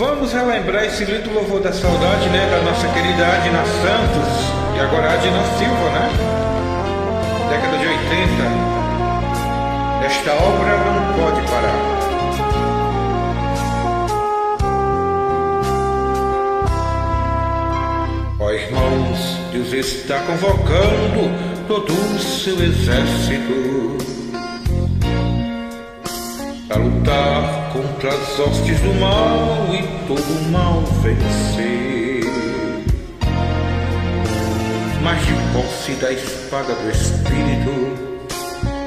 Vamos relembrar esse lindo louvor da saudade, né? Da nossa querida Adina Santos e agora Adina Silva, né? Década de 80. Esta obra não pode parar. Ó irmãos, Deus está convocando todo o seu exército a lutar contra as hostes do mal e todo o mal vencer. Mas de posse da espada do Espírito,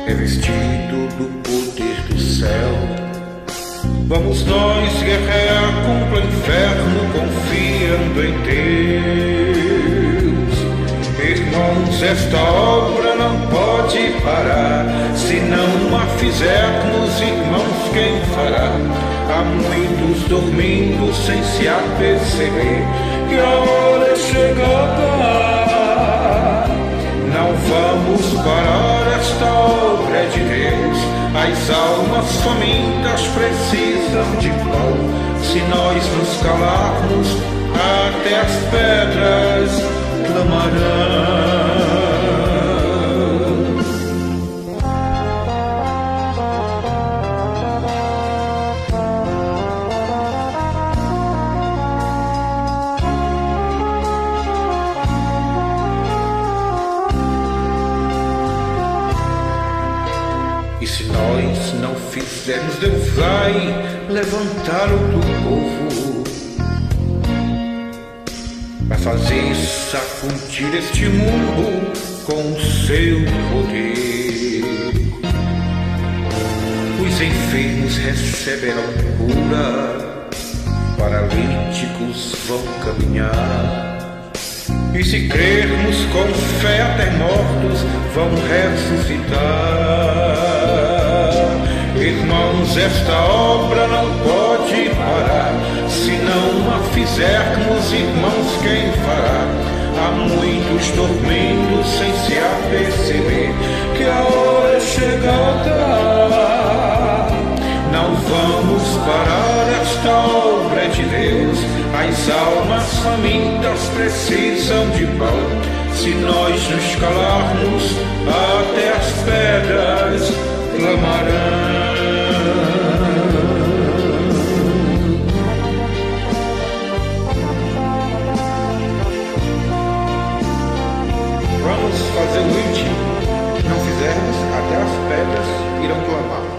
revestido do poder do céu, vamos nós guerrear contra o inferno, confiando em Deus. Irmãos, esta obra não pode parar, se não a fizermos, irmãos, quem fará? Há muitos dormindo sem se aperceber que a hora é chegada. Não vamos parar, esta obra é de Deus. As almas famintas precisam de pão. Se nós nos calarmos, até as pedras clamarão. Nós não fizermos, Deus vai levantar outro povo para fazer sacudir este mundo com seu poder. Os enfermos receberão cura, paralíticos vão caminhar. E se crermos com fé, até mortos vão ressuscitar. Esta obra não pode parar. Se não a fizermos, irmãos, quem fará? Há muitos dormindo sem se aperceber que a hora é chegada. Não vamos parar, esta obra é de Deus. As almas famintas precisam de pão. Se nós nos calarmos, velhas irão clamar.